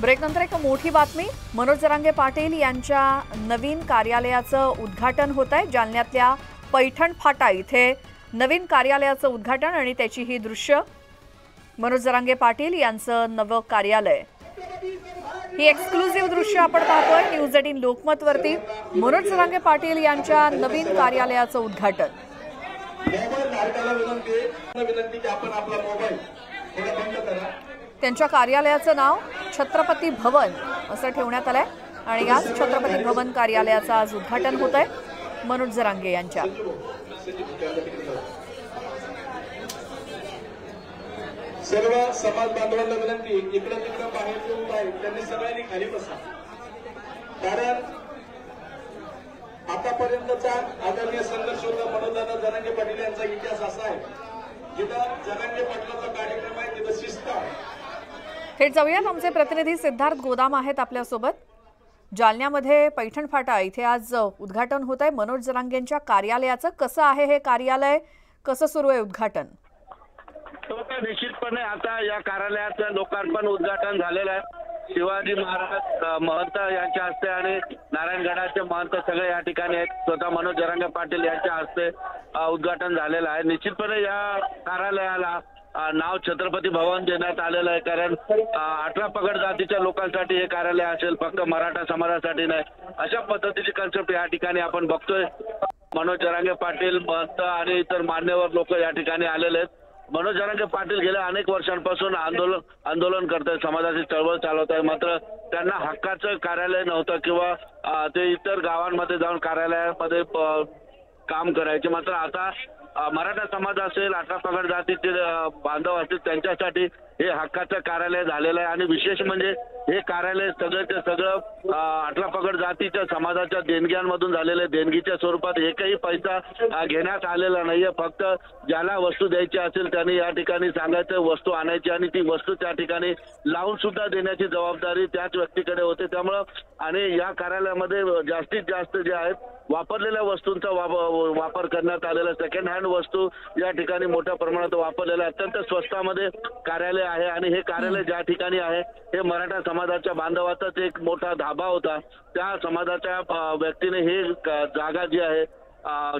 ब्रेकनंतर एक मोठी बातमी. मनोज जरांगे पाटील यांच्या नवीन कार्यालयाचं उद्घाटन होत आहे जालन्यातल्या पैठण फाटा इथे नवीन कार्यालयाचं उद्घाटन आणि त्याची ही दृश्य. मनोज जरांगे पाटील यांचं नवं कार्यालय. ही एक्सक्लुझिव्ह दृश्य आपण पाहतोय न्यूज एटीन लोकमतवरती मनोज जरांगे पाटील यांच्या नवीन कार्यालयाचं उद्घाटन. विनंती की आपण आपला मोबाईल बंद करा. त्यांच्या कार्यालयाचं नाव छत्रपती भवन असं ठेवण्यात आलंय. आणि याच छत्रपती भवन कार्यालयाचं आज उद्घाटन होत आहे मनोज जरांगे यांच्या. सर्व समाज बांधवांना विनंती इकडं तिकडं बाहेर जे उभं आहे त्यांनी सगळ्यांनी खाली बसा. कारण आतापर्यंतचा आदरणीय संघर्ष होता मनोजदादा जरांगे पाटील यांचा इतिहास असा आहे. जिथं जरांगे पाटलाचा कार्यक्रम आहे तिथं शिस्त आहे थेट जाऊयात. आमचे प्रतिनिधी सिद्धार्थ गोदाम आहेत आपल्यासोबत. जालन्यामध्ये पैठण फाटा इथे आज उद्घाटन होत आहे. मनोज जरांगेंच्या कार्यालयाचं कसं आहे हे कार्यालय? कसं सुरू आहे उद्घाटन? निश्चितपणे आता या कार्यालयाचं लोकार्पण उद्घाटन झालेलं आहे. शिवाजी महाराज महंत यांच्या हस्ते आणि नारायणगडाचे महंत सगळे या ठिकाणी आहेत. स्वतः मनोज जरांगे पाटील यांच्या हस्ते उद्घाटन झालेलं आहे. निश्चितपणे या कार्यालयाला नाव छत्रपती भवन देण्यात आलेलं आहे. कारण अठरा पगड जातीच्या लोकांसाठी हे कार्यालय असेल फक्त मराठा समाजासाठी नाही. अशा पद्धतीची कन्सेप्ट या ठिकाणी आपण बघतोय. मनोज जरांगे पाटील महंत आणि इतर मान्यवर लोक या ठिकाणी आलेले आहेत. मनोज जरांगे पाटील गेल्या अनेक वर्षांपासून आंदोलन आंदोलन करत आहेत समाजाची चळवळ चालवत आहे मात्र त्यांना हक्काचं कार्यालय नव्हतं किंवा ते इतर गावांमध्ये जाऊन कार्यालयामध्ये काम करायचे. मात्र आता मराठा समाज असेल अठरा पगड जातीचे बांधव असतील त्यांच्यासाठी हे हक्काचं कार्यालय झालेलं आहे. आणि विशेष म्हणजे हे कार्यालय सगळं सगळं अठरा पगड जातीच्या समाजाच्या देणग्यांमधून झालेलं आहे देणगीच्या स्वरूपात एकही पैसा घेण्यात आलेला नाहीये. फक्त ज्याला वस्तू द्यायची असेल त्यांनी या ठिकाणी सांगायचं वस्तू आणायची आणि ती वस्तू त्या ठिकाणी लावून सुद्धा देण्याची जबाबदारी त्याच व्यक्तीकडे होते. त्यामुळं आणि या कार्यालयामध्ये जास्तीत जास्त जे आहेत वापरलेल्या वस्तूंचा वापर करण्यात आलेला सेकंड हँड वस्तू या ठिकाणी मोठ्या प्रमाणात वापरलेल्या अत्यंत स्वस्तामध्ये कार्यालय आहे आणि हे कार्यालय ज्या ठिकाणी आहे हे मराठा समाजाच्या बांधवाचाच एक मोठा धाबा होता. त्या समाजाच्या व्यक्तीने ही जागा जी आहे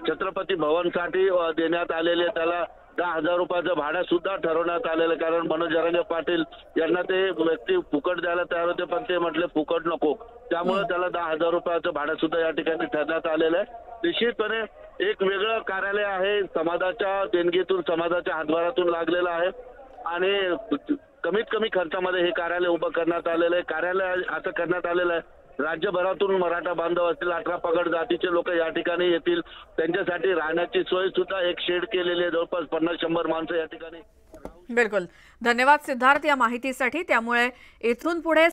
छत्रपती भवनसाठी देण्यात आलेली त्याला दहा हजार रुपयाचं भाडं सुद्धा ठरवण्यात आलेलं आहे. कारण मनोज जरांगे पाटील यांना ते व्यक्ती फुकट द्यायला तयार होते पण ते म्हटले फुकट नको. त्यामुळे त्याला दहा हजार रुपयाचं भाडं सुद्धा या ठिकाणी ठरण्यात आलेलं आहे. निश्चितपणे एक वेगळं कार्यालय आहे समाजाच्या देणगीतून समाजाच्या हातभारातून लागलेलं आहे. आणि कमीत कमी खर्चामध्ये हे कार्यालय उभं करण्यात आलेलं आहे. कार्यालय असं करण्यात आलेलं आहे. राज्यभरातून मराठा बांधव असतील अठरा पगड जातीचे लोक या ठिकाणी येतील. त्यांच्यासाठी राहण्याची सोय सुद्धा एक शेड केलेली आहे जवळपास पन्नास शंभर माणसं या ठिकाणी. बिलकुल. धन्यवाद सिद्धार्थ या माहितीसाठी. त्यामुळे इथून पुढे